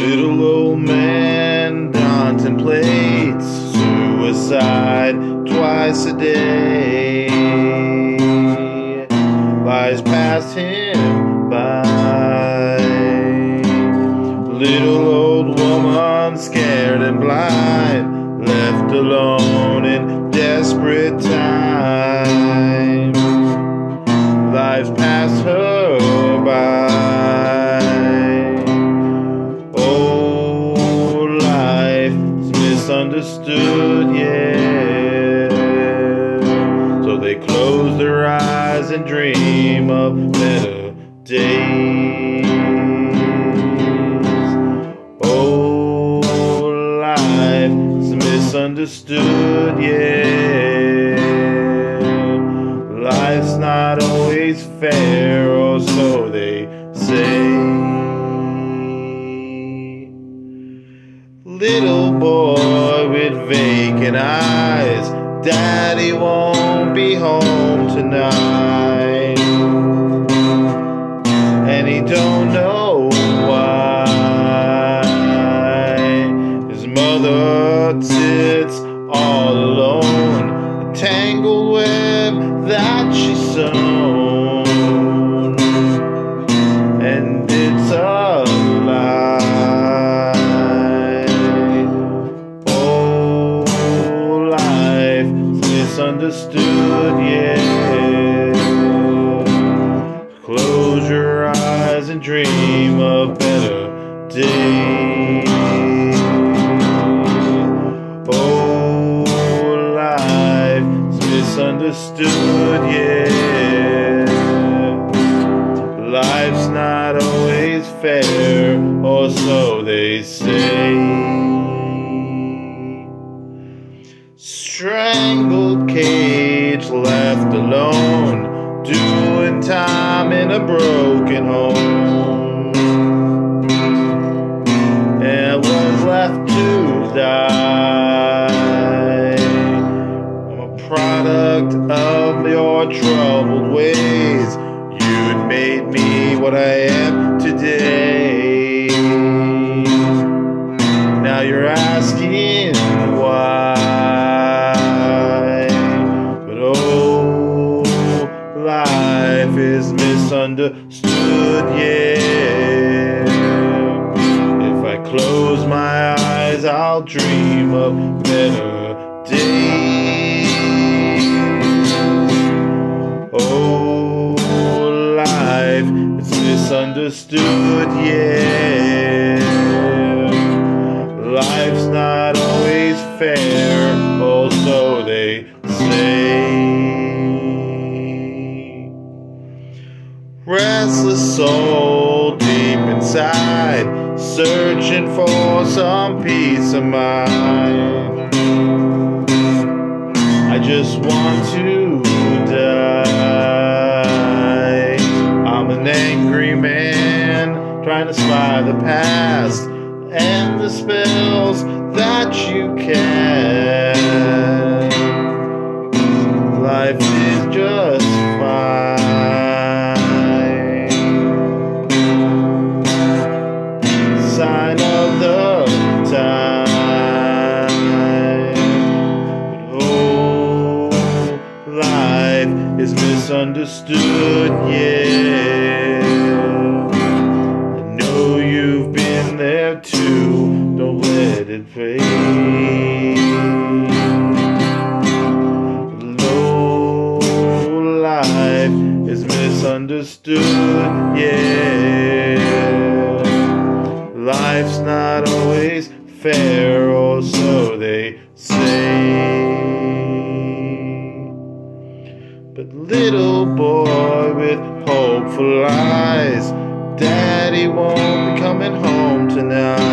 Little old man contemplates suicide twice a day. Lies past him by. Little old woman, scared and blind, left alone in desperate times. Eyes and dream of better days. Oh, life's misunderstood, yeah. Life's not always fair, or so they say. Little boy with vacant eyes, Daddy won't be home tonight. Mother sits all alone, a tangled web that she sewn. And it's a lie. Oh, life misunderstood, yeah. Close your eyes and dream of better days. Misunderstood, yeah. Life's not always fair, or so they say. Strangled cage left alone, doing time in a broken home. Your troubled ways. You'd made me what I am today. Now you're asking why. But oh, life is misunderstood, yeah. If I close my eyes, I'll dream of better days. Oh, life is misunderstood, yeah. Life's not always fair, or so they say. Restless soul deep inside, searching for some peace of mind. I just want to spy the past and the spells that you can. Life is just fine. Sign of the time. Oh, life is misunderstood, yeah. You've been there too, don't let it fade. Low life is misunderstood, yeah. Life's not always fair, or so they say. But little boy with hopeful eyes, Daddy won't be coming home tonight.